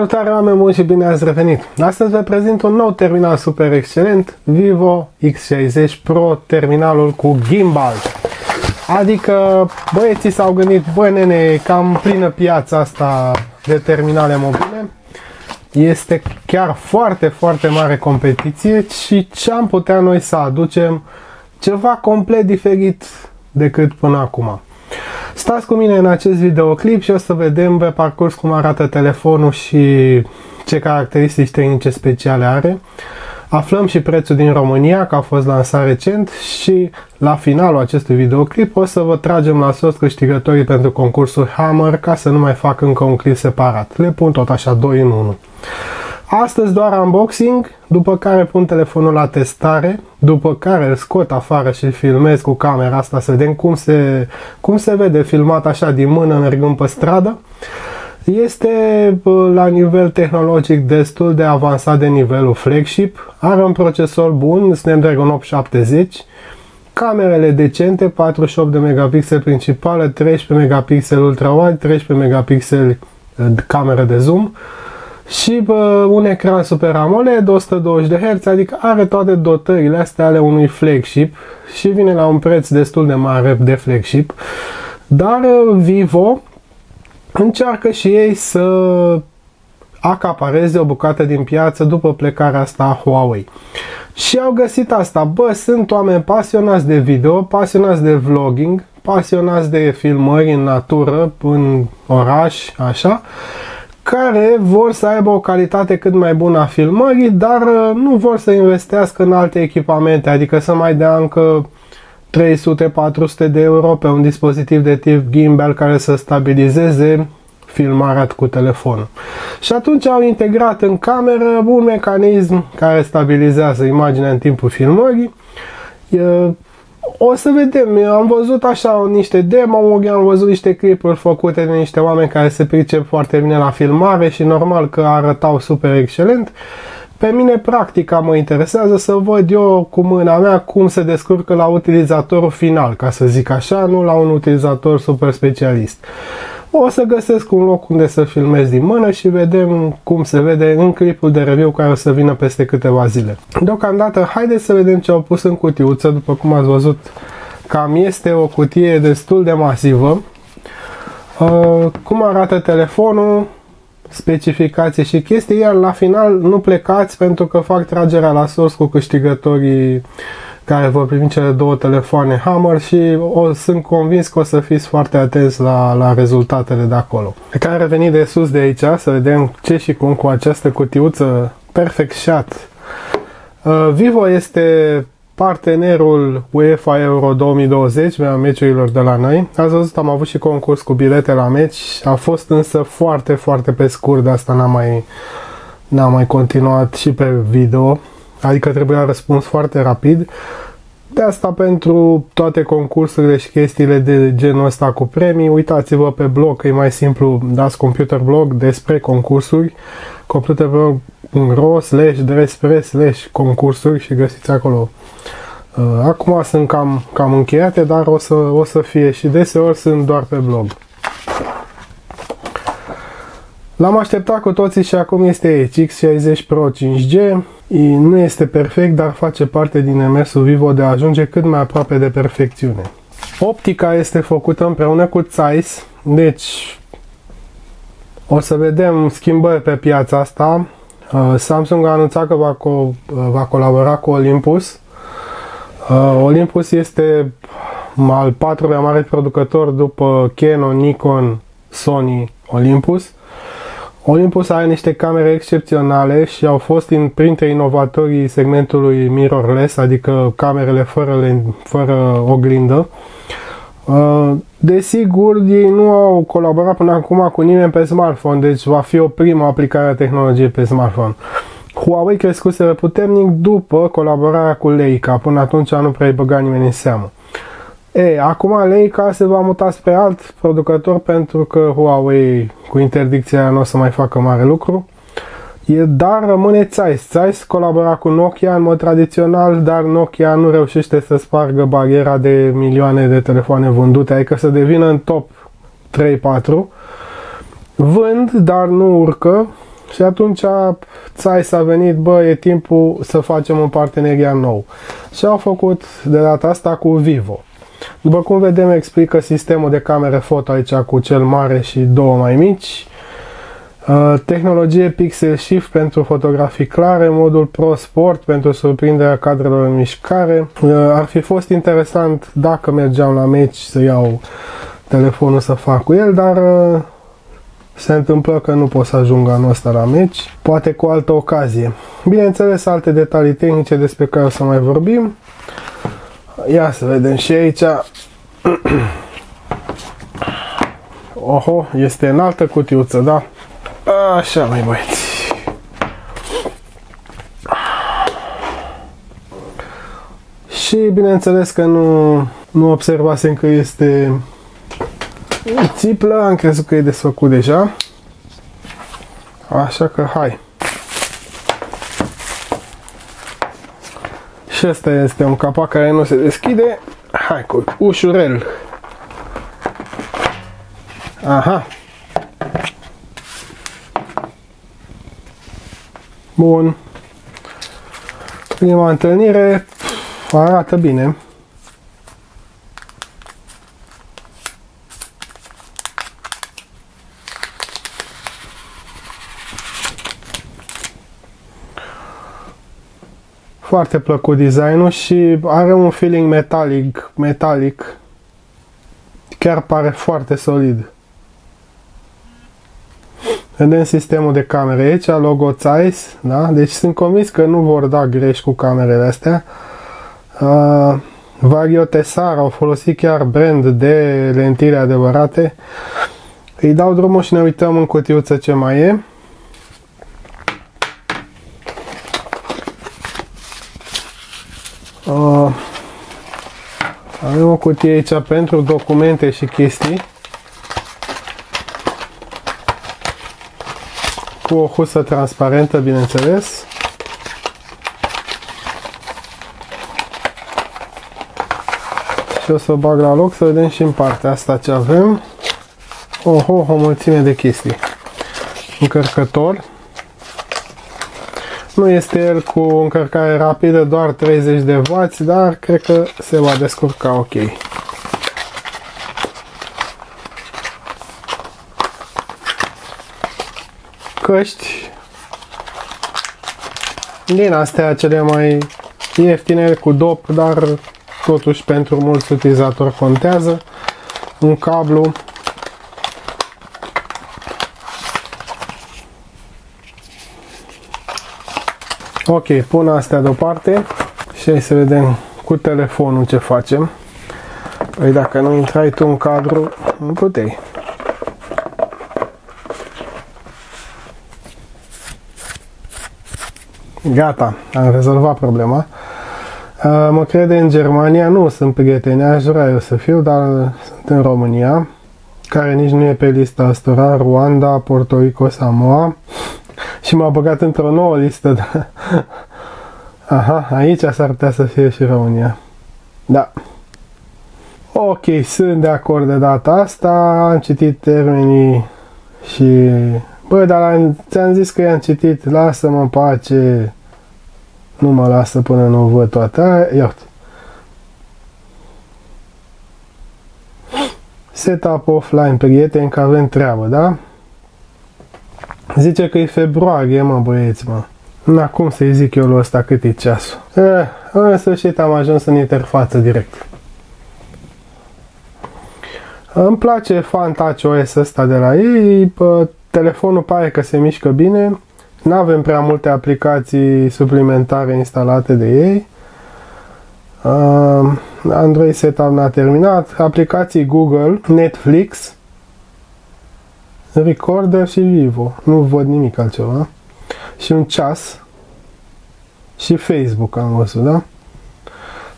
Salutare oameni buni și bine ați revenit! Astăzi vă prezint un nou terminal super excelent, Vivo X60 Pro, terminalul cu gimbal. Adică băieții s-au gândit, bă nene, cam plină piața asta de terminale mobile. Este chiar foarte, foarte mare competiție și ce am putea noi să aducem ceva complet diferit decât până acum. Stați cu mine în acest videoclip și o să vedem pe parcurs cum arată telefonul și ce caracteristici tehnice speciale are. Aflăm și prețul din România, că a fost lansat recent și la finalul acestui videoclip o să vă tragem la sos câștigătorii pentru concursul Hammer ca să nu mai fac încă un clip separat. Le pun tot așa 2 în 1. Astăzi doar unboxing, după care pun telefonul la testare, după care îl scot afară și filmez cu camera asta să vedem cum se, cum se vede filmat așa din mână mergând pe stradă. Este la nivel tehnologic destul de avansat de nivelul flagship, are un procesor bun, Snapdragon 870, camerele decente, 48 de megapixel principală, 13 megapixel ultrawide, 13 megapixel cameră de zoom, și bă, un ecran Super AMOLED 120 de Hz, adică are toate dotările astea ale unui flagship și vine la un preț destul de mare de flagship. Dar uh, Vivo încearcă și ei să acapareze o bucată din piață după plecarea asta a Huawei. Și au găsit asta. Bă, sunt oameni pasionați de video, pasionați de vlogging, pasionați de filmări în natură, în oraș, așa care vor să aibă o calitate cât mai bună a filmării, dar uh, nu vor să investească în alte echipamente, adică să mai dea încă 300-400 de euro pe un dispozitiv de tip gimbal care să stabilizeze filmarea cu telefonul. Și atunci au integrat în cameră un mecanism care stabilizează imaginea în timpul filmării o să vedem, am văzut așa niște demo am văzut niște clipuri făcute de niște oameni care se pricep foarte bine la filmare și normal că arătau super excelent. Pe mine practica mă interesează să văd eu cu mâna mea cum se descurcă la utilizatorul final, ca să zic așa, nu la un utilizator super specialist. O să găsesc un loc unde să filmez din mână și vedem cum se vede în clipul de review care o să vină peste câteva zile. Deocamdată, haideți să vedem ce au pus în cutiuță, după cum ați văzut, cam este o cutie destul de masivă. Uh, cum arată telefonul, specificații și chestii, iar la final nu plecați pentru că fac tragerea la sus cu câștigătorii care vor primi cele două telefoane Hammer și o, sunt convins că o să fiți foarte atenți la, la rezultatele de acolo. Pe care revenit de sus de aici să vedem ce și cum cu această cutiuță perfect shot. Uh, Vivo este partenerul UEFA Euro 2020, a meciurilor de la noi. Ați văzut, am avut și concurs cu bilete la meci, a fost însă foarte, foarte pe scurt, de asta n-am mai, n-am mai continuat și pe video adică trebuia răspuns foarte rapid. De asta pentru toate concursurile și chestiile de genul ăsta cu premii, uitați-vă pe blog că e mai simplu, dați computer blog despre concursuri, computerblog.ro slash despre slash concursuri și găsiți acolo. Uh, acum sunt cam, cam încheiate, dar o să, o să fie și deseori sunt doar pe blog. L-am așteptat cu toții și acum este X60 Pro 5G. Nu este perfect, dar face parte din mersul Vivo de a ajunge cât mai aproape de perfecțiune. Optica este făcută împreună cu Zeiss, deci o să vedem schimbări pe piața asta. Uh, Samsung a anunțat că va, co- uh, va colabora cu Olympus. Uh, Olympus este al patrulea mare producător după Canon, Nikon, Sony, Olympus. Olympus are niște camere excepționale și au fost în, printre inovatorii segmentului mirrorless, adică camerele fără, fără oglindă. Uh, desigur, ei nu au colaborat până acum cu nimeni pe smartphone, deci va fi o primă aplicare a tehnologiei pe smartphone. Huawei crescuse puternic după colaborarea cu Leica, până atunci nu prea-i băga nimeni în seamă. E, acum Leica se va muta spre alt producător pentru că Huawei cu interdicția nu o să mai facă mare lucru. E, dar rămâne Zeiss. Zeiss colabora cu Nokia în mod tradițional, dar Nokia nu reușește să spargă bariera de milioane de telefoane vândute, adică să devină în top 3-4. Vând, dar nu urcă. Și atunci țai s-a venit, bă, e timpul să facem un parteneriat nou. Și au făcut de data asta cu Vivo. După cum vedem, explică sistemul de camere foto aici cu cel mare și două mai mici. Uh, tehnologie Pixel Shift pentru fotografii clare, modul Pro Sport pentru surprinderea cadrelor în mișcare. Uh, ar fi fost interesant dacă mergeam la meci să iau telefonul să fac cu el, dar uh, se întâmplă că nu pot să ajung anul ăsta la meci, poate cu altă ocazie. Bineînțeles, alte detalii tehnice despre care o să mai vorbim. Ia să vedem și aici. Oho, este în altă cutiuță, da? Așa, mai băieți. Și bineînțeles că nu, nu observasem că este țiplă, am crezut că e desfăcut deja. Așa că hai. Și ăsta este un capac care nu se deschide. Hai cu ușurel. Aha. Bun. Prima întâlnire arată bine. Foarte plăcut designul și are un feeling metalic, metalic. Chiar pare foarte solid. Vedem sistemul de camere aici, logo Zeiss, da? Deci sunt convins că nu vor da greș cu camerele astea. Uh, Vario Tessar au folosit chiar brand de lentile adevărate. Îi dau drumul și ne uităm în cutiuță ce mai e. Uh, avem o cutie aici pentru documente și chestii. Cu o husă transparentă, bineînțeles. Și o să bag la loc să vedem și în partea asta ce avem. Oho, o mulțime de chestii. Încărcător. Nu este el cu încărcare rapidă, doar 30 de W, dar cred că se va descurca ok. Căști din astea cele mai ieftine cu dop, dar totuși pentru mulți utilizatori contează. Un cablu Ok, pun astea deoparte și hai să vedem cu telefonul ce facem. Păi dacă nu intrai tu în cadru, nu puteai. Gata, am rezolvat problema. Mă crede în Germania, nu sunt prieteni, aș vrea eu să fiu, dar sunt în România, care nici nu e pe lista asta, Rwanda, Porto Rico, Samoa și m-a băgat într-o nouă listă. Da. Aha, aici s-ar putea să fie și România. Da. Ok, sunt de acord de data asta, am citit termenii și... Bă, dar ți-am zis că i-am citit, lasă-mă în pace, nu mă lasă până nu văd toate aia, ia uite. Setup offline, prieteni, că avem treabă, da? Zice că e februarie, mă băieți, mă. Na, cum să-i zic eu lui ăsta cât e ceasul? Eh, în sfârșit am ajuns în interfață direct. Îmi place Fan Touch OS ăsta de la ei, pă, telefonul pare că se mișcă bine, nu avem prea multe aplicații suplimentare instalate de ei. Uh, Android Setup n-a terminat, aplicații Google, Netflix, Recorder și Vivo. Nu văd nimic altceva. Și un ceas. Și Facebook am văzut, da?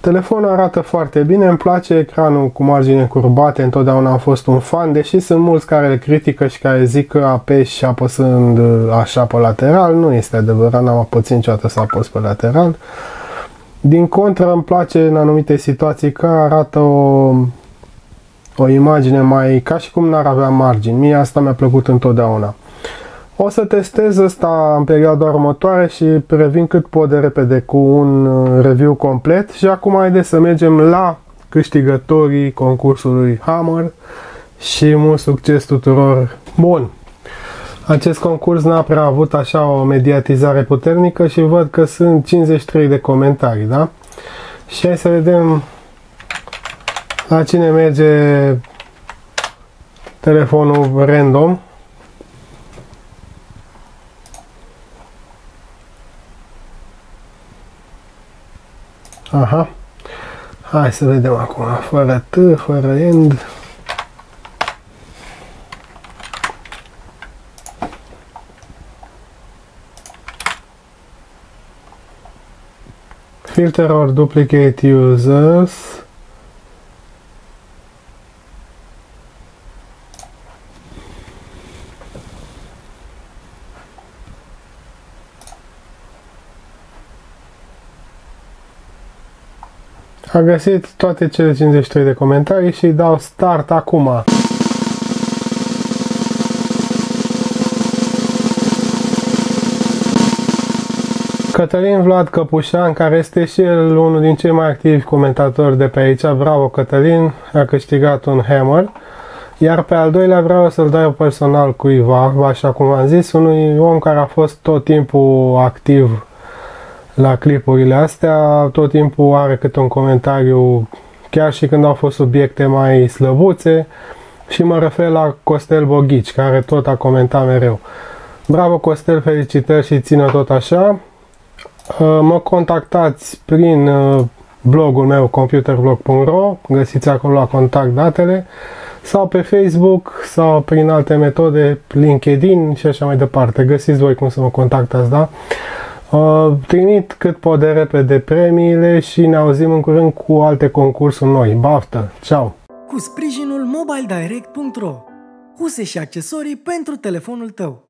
Telefonul arată foarte bine, îmi place ecranul cu margine curbate, întotdeauna am fost un fan, deși sunt mulți care le critică și care zic că apeși și apăsând uh, așa pe lateral, nu este adevărat, n-am apățit niciodată să apăs pe lateral. Din contră, îmi place în anumite situații că arată o o imagine mai ca și cum n-ar avea margini. Mie asta mi-a plăcut întotdeauna. O să testez asta în perioada următoare și previn cât pot de repede cu un uh, review complet și acum haideți să mergem la câștigătorii concursului Hammer și mult succes tuturor! Bun! Acest concurs n-a prea avut așa o mediatizare puternică și văd că sunt 53 de comentarii, da? Și hai să vedem la cine merge telefonul random. Aha. Hai să vedem acum, fără T, fără end. Filter or duplicate users. A găsit toate cele 53 de comentarii și dau start acum. Cătălin Vlad Căpușan, care este și el unul din cei mai activi comentatori de pe aici, bravo Cătălin, a câștigat un hammer. Iar pe al doilea vreau să-l dau personal cuiva, așa cum am zis, unui om care a fost tot timpul activ la clipurile astea, tot timpul are câte un comentariu, chiar și când au fost subiecte mai slăbuțe, și mă refer la Costel Boghici, care tot a comentat mereu. Bravo Costel, felicitări și țină tot așa. Uh, mă contactați prin uh, blogul meu computerblog.ro, găsiți acolo la contact datele, sau pe Facebook, sau prin alte metode, LinkedIn și așa mai departe. Găsiți voi cum să mă contactați, da? Uh, trimit cât pot de repede premiile și ne auzim în curând cu alte concursuri noi. Baftă! Ciao! Cu sprijinul mobiledirect.ro Huse și accesorii pentru telefonul tău.